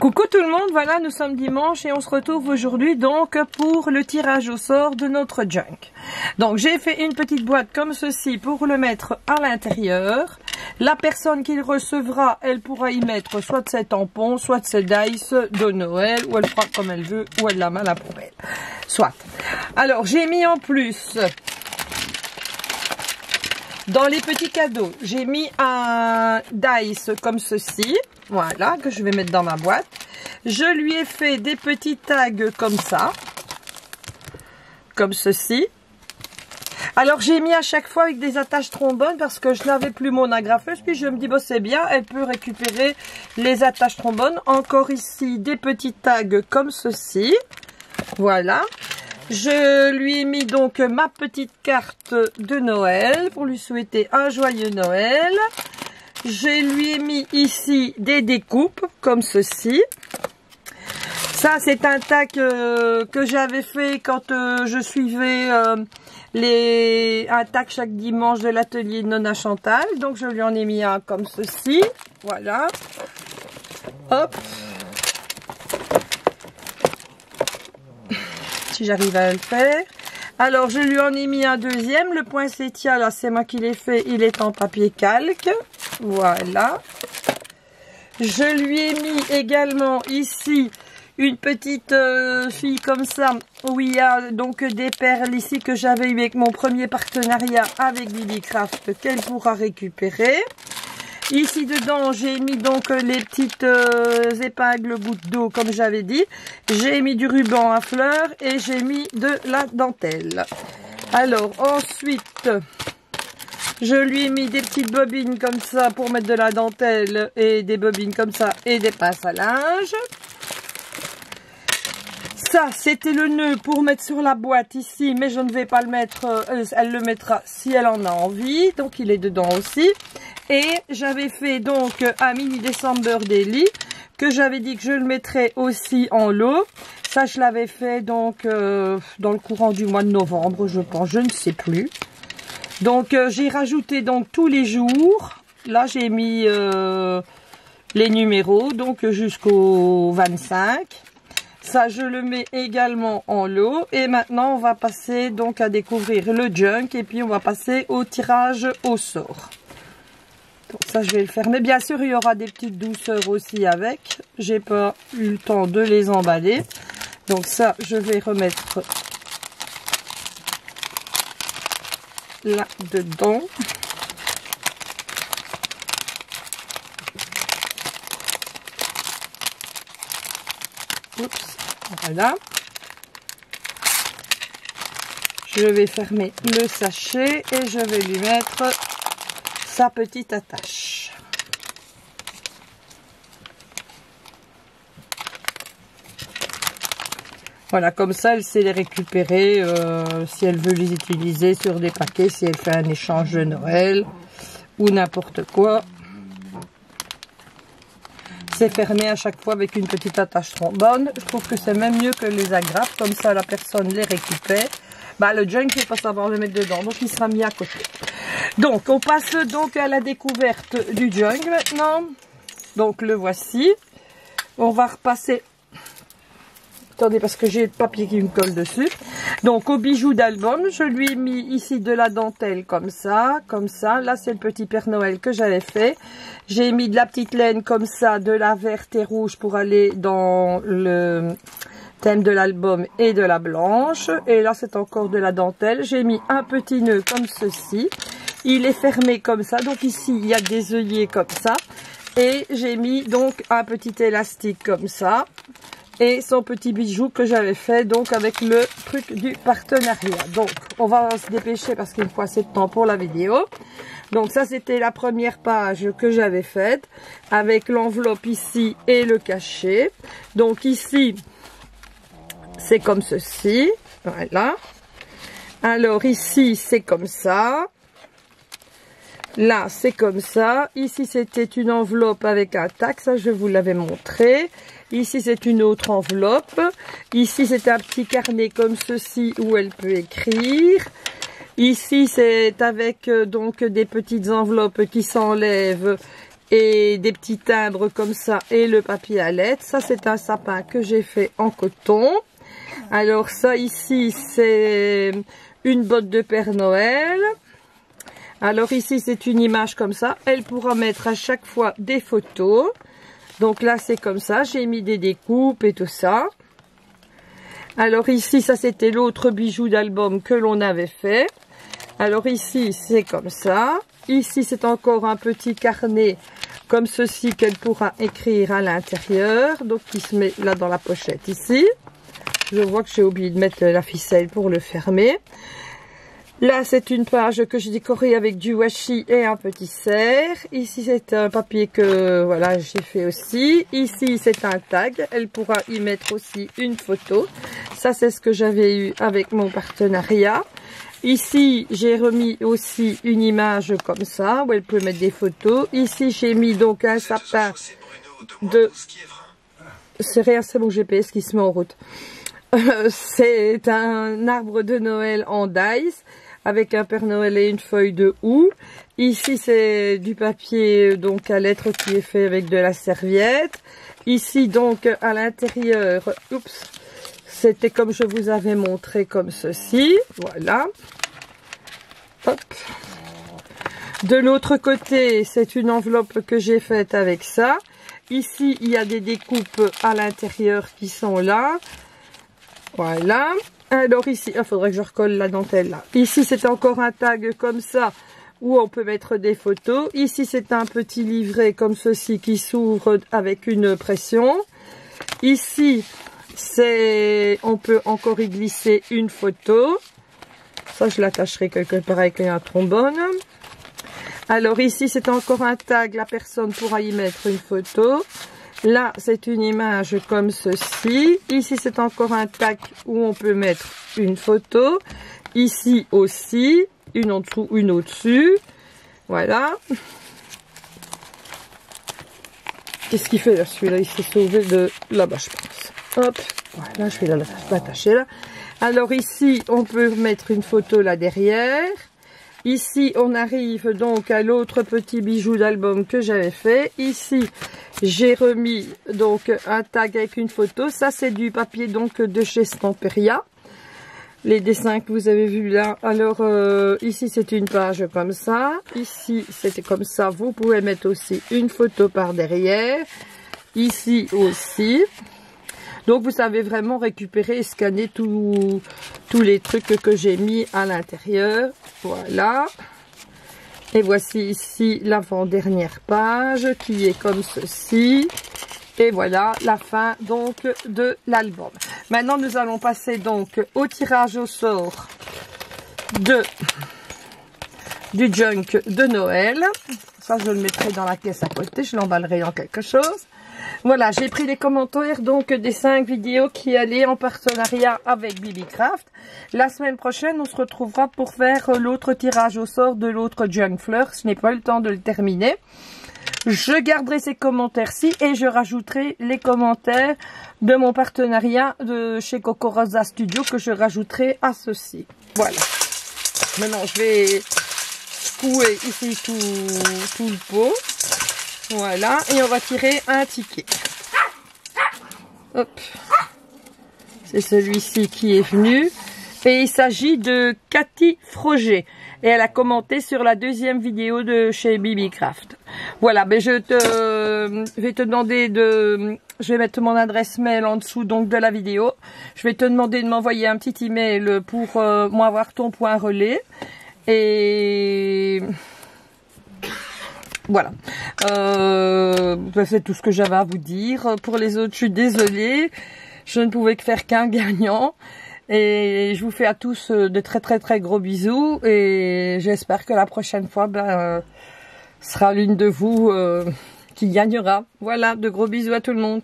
Coucou tout le monde, voilà nous sommes dimanche et on se retrouve aujourd'hui donc pour le tirage au sort de notre junk. Donc j'ai fait une petite boîte comme ceci pour le mettre à l'intérieur. La personne qui le recevra, elle pourra y mettre soit de ses tampons, soit de ses dice de Noël, ou elle fera comme elle veut, ou elle la met à la poubelle. Soit. Alors j'ai mis en plus dans les petits cadeaux, j'ai mis un dice comme ceci. Voilà, que je vais mettre dans ma boîte. Je lui ai fait des petits tags comme ça. Comme ceci. Alors j'ai mis à chaque fois avec des attaches trombones parce que je n'avais plus mon agrafeuse. Puis je me dis, bon c'est bien, elle peut récupérer les attaches trombones. Encore ici des petits tags comme ceci. Voilà. Je lui ai mis donc ma petite carte de Noël pour lui souhaiter un joyeux Noël. Je lui ai mis ici des découpes comme ceci. Ça, c'est un tac que j'avais fait quand euh, je suivais euh, les un tac chaque dimanche de l'atelier Nona Chantal. Donc, je lui en ai mis un comme ceci. Voilà. Hop. J'arrive à le faire. Alors, je lui en ai mis un deuxième. Le poinsettia, là, c'est moi qui l'ai fait. Il est en papier calque. Voilà. Je lui ai mis également ici une petite euh, fille comme ça où il y a donc des perles ici que j'avais eu avec mon premier partenariat avec Lily Craft qu'elle pourra récupérer. Ici dedans, j'ai mis donc les petites euh, épingles gouttes d'eau comme j'avais dit. J'ai mis du ruban à fleurs et j'ai mis de la dentelle. Alors ensuite, je lui ai mis des petites bobines comme ça pour mettre de la dentelle et des bobines comme ça et des pinces à linge. Ça, c'était le nœud pour mettre sur la boîte ici, mais je ne vais pas le mettre, euh, elle le mettra si elle en a envie, donc il est dedans aussi. Et j'avais fait donc un mini December Daily, que j'avais dit que je le mettrais aussi en lot. Ça, je l'avais fait donc euh, dans le courant du mois de novembre, je pense, je ne sais plus. Donc, euh, j'ai rajouté donc tous les jours. Là, j'ai mis les numéros, donc jusqu'au 25. Ça, je le mets également en lot. Et maintenant, on va passer donc à découvrir le junk. Et puis, on va passer au tirage au sort. Donc ça, je vais le faire. Mais bien sûr, il y aura des petites douceurs aussi avec. J'ai pas eu le temps de les emballer. Donc ça, je vais remettre là-dedans. Voilà. Je vais fermer le sachet et je vais lui mettre sa petite attache. Voilà, comme ça, elle sait les récupérer euh, si elle veut les utiliser sur des paquets, si elle fait un échange de Noël ou n'importe quoi. C'est fermé à chaque fois avec une petite attache trombone. Je trouve que c'est même mieux que les agrafes. Comme ça, la personne les récupère. Bah, le junk, il pas savoir le mettre dedans. Donc, il sera mis à côté. Donc, on passe donc à la découverte du junk maintenant. Donc, le voici. On va repasser Attendez, parce que j'ai le papier qui me colle dessus. Donc, au bijou d'album, je lui ai mis ici de la dentelle comme ça, comme ça. Là, c'est le petit Père Noël que j'avais fait. J'ai mis de la petite laine comme ça, de la verte et rouge pour aller dans le thème de l'album et de la blanche. Et là, c'est encore de la dentelle. J'ai mis un petit nœud comme ceci. Il est fermé comme ça. Donc ici, il y a des œillets comme ça. Et j'ai mis donc un petit élastique comme ça et son petit bijou que j'avais fait donc avec le truc du partenariat. Donc on va se dépêcher parce qu'il faut assez de temps pour la vidéo. Donc ça c'était la première page que j'avais faite avec l'enveloppe ici et le cachet. Donc ici c'est comme ceci, voilà. Alors ici c'est comme ça. Là, c'est comme ça. Ici, c'était une enveloppe avec un tac. Je vous l'avais montré. Ici, c'est une autre enveloppe. Ici, c'est un petit carnet comme ceci où elle peut écrire. Ici, c'est avec euh, donc des petites enveloppes qui s'enlèvent et des petits timbres comme ça et le papier à lettres. Ça, c'est un sapin que j'ai fait en coton. Alors ça ici, c'est une botte de Père Noël. Alors ici, c'est une image comme ça. Elle pourra mettre à chaque fois des photos. Donc là, c'est comme ça. J'ai mis des découpes et tout ça. Alors ici, ça c'était l'autre bijou d'album que l'on avait fait. Alors ici, c'est comme ça. Ici, c'est encore un petit carnet comme ceci qu'elle pourra écrire à l'intérieur. Donc, qui se met là dans la pochette ici. Je vois que j'ai oublié de mettre la ficelle pour le fermer. Là, c'est une page que j'ai décorée avec du washi et un petit cerf. Ici, c'est un papier que voilà j'ai fait aussi. Ici, c'est un tag. Elle pourra y mettre aussi une photo. Ça, c'est ce que j'avais eu avec mon partenariat. Ici, j'ai remis aussi une image comme ça, où elle peut mettre des photos. Ici, j'ai mis donc un sapin de... C'est rien, c'est mon GPS qui se met en route. c'est un arbre de Noël en dice avec un Père Noël et une feuille de houx. Ici, c'est du papier donc à lettres qui est fait avec de la serviette. Ici, donc, à l'intérieur, oups, c'était comme je vous avais montré comme ceci. Voilà. Hop. De l'autre côté, c'est une enveloppe que j'ai faite avec ça. Ici, il y a des découpes à l'intérieur qui sont là. Voilà. Alors ici, il faudrait que je recolle la dentelle là. Ici, c'est encore un tag comme ça où on peut mettre des photos. Ici, c'est un petit livret comme ceci qui s'ouvre avec une pression. Ici, c'est, on peut encore y glisser une photo. Ça, je l'attacherai quelque part avec un trombone. Alors ici, c'est encore un tag. La personne pourra y mettre une photo. Là, c'est une image comme ceci. Ici, c'est encore un tac où on peut mettre une photo. Ici aussi, une en dessous, une au-dessus. Voilà. Qu'est-ce qu'il fait là Celui-là, il s'est sauvé de là-bas, je pense. Hop, voilà, je vais l'attacher là. Alors ici, on peut mettre une photo là derrière. Ici, on arrive donc à l'autre petit bijou d'album que j'avais fait. Ici, j'ai remis donc un tag avec une photo. Ça, c'est du papier donc de chez Stamperia. Les dessins que vous avez vus là. Alors, euh, ici, c'est une page comme ça. Ici, c'était comme ça. Vous pouvez mettre aussi une photo par derrière. Ici aussi. Donc vous savez vraiment récupérer et scanner tous les trucs que j'ai mis à l'intérieur. Voilà. Et voici ici l'avant-dernière page qui est comme ceci. Et voilà la fin donc de l'album. Maintenant nous allons passer donc au tirage au sort de du junk de Noël. Ça je le mettrai dans la caisse à côté, je l'emballerai dans quelque chose. Voilà, j'ai pris les commentaires donc des 5 vidéos qui allaient en partenariat avec Bibicraft. La semaine prochaine, on se retrouvera pour faire l'autre tirage au sort de l'autre Junk Fleur. Ce n'est pas le temps de le terminer. Je garderai ces commentaires-ci et je rajouterai les commentaires de mon partenariat de chez Coco Rosa Studio que je rajouterai à ceci. Voilà. Maintenant, je vais secouer ici tout, tout le pot. Voilà, et on va tirer un ticket. Hop. C'est celui-ci qui est venu. Et il s'agit de Cathy Froger. Et elle a commenté sur la deuxième vidéo de chez Bibicraft. Voilà, ben je te vais te demander de... Je vais mettre mon adresse mail en dessous donc de la vidéo. Je vais te demander de m'envoyer un petit email pour euh, moi avoir ton point relais. Et voilà. Euh, bah, c'est tout ce que j'avais à vous dire. Pour les autres, je suis désolée. Je ne pouvais que faire qu'un gagnant. Et je vous fais à tous euh, de très très très gros bisous. Et j'espère que la prochaine fois, ben, euh, sera l'une de vous qui gagnera. Voilà, de gros bisous à tout le monde.